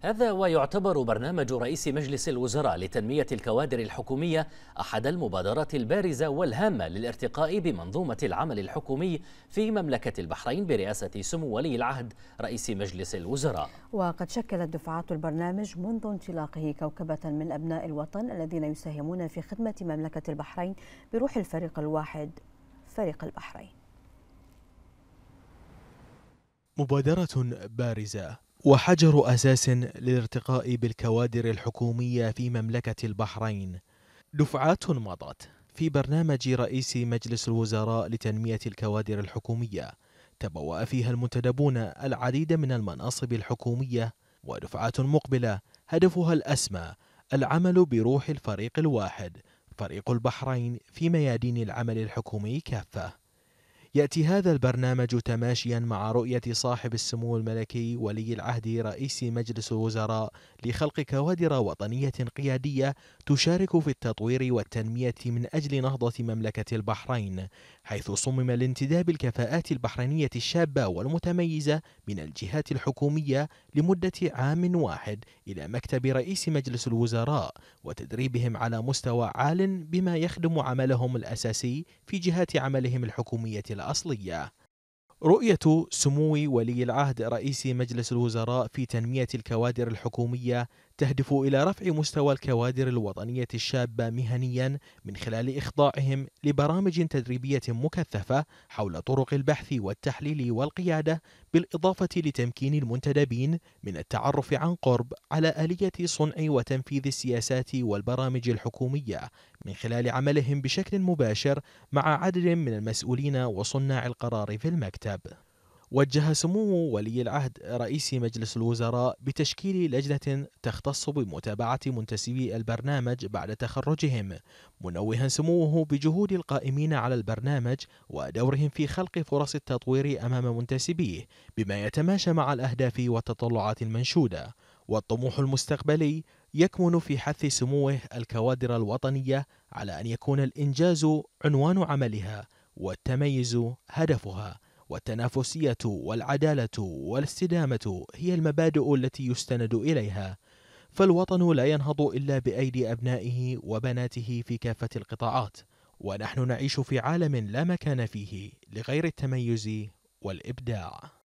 هذا ويعتبر برنامج رئيس مجلس الوزراء لتنمية الكوادر الحكومية أحد المبادرات البارزة والهامة للارتقاء بمنظومة العمل الحكومي في مملكة البحرين برئاسة سمو ولي العهد رئيس مجلس الوزراء. وقد شكلت دفعات البرنامج منذ انطلاقه كوكبة من أبناء الوطن الذين يساهمون في خدمة مملكة البحرين بروح الفريق الواحد فريق البحرين. مبادرة بارزة. وحجر أساس للارتقاء بالكوادر الحكومية في مملكة البحرين. دفعات مضت في برنامج رئيس مجلس الوزراء لتنمية الكوادر الحكومية. تبوأ فيها المنتدبون العديد من المناصب الحكومية ودفعات مقبلة هدفها الأسمى العمل بروح الفريق الواحد فريق البحرين في ميادين العمل الحكومي كافة. يأتي هذا البرنامج تماشيا مع رؤية صاحب السمو الملكي ولي العهد رئيس مجلس الوزراء لخلق كوادر وطنية قيادية تشارك في التطوير والتنمية من أجل نهضة مملكة البحرين حيث صمم لانتداب الكفاءات البحرينية الشابة والمتميزة من الجهات الحكومية لمدة عام واحد إلى مكتب رئيس مجلس الوزراء وتدريبهم على مستوى عال بما يخدم عملهم الأساسي في جهات عملهم الحكومية الأصلية. رؤية سمو ولي العهد رئيس مجلس الوزراء في تنمية الكوادر الحكومية تهدف إلى رفع مستوى الكوادر الوطنية الشابة مهنيا من خلال إخضاعهم لبرامج تدريبية مكثفة حول طرق البحث والتحليل والقيادة بالإضافة لتمكين المنتدبين من التعرف عن قرب على آلية صنع وتنفيذ السياسات والبرامج الحكومية من خلال عملهم بشكل مباشر مع عدد من المسؤولين وصناع القرار في المكتب. وجه سمو ولي العهد رئيس مجلس الوزراء بتشكيل لجنة تختص بمتابعة منتسبي البرنامج بعد تخرجهم. منوها سموه بجهود القائمين على البرنامج ودورهم في خلق فرص التطوير أمام منتسبيه بما يتماشى مع الأهداف والتطلعات المنشودة. والطموح المستقبلي يكمن في حث سموه الكوادر الوطنية على أن يكون الإنجاز عنوان عملها والتميز هدفها. والتنافسية والعدالة والاستدامة هي المبادئ التي يستند إليها فالوطن لا ينهض إلا بأيدي أبنائه وبناته في كافة القطاعات ونحن نعيش في عالم لا مكان فيه لغير التميز والإبداع.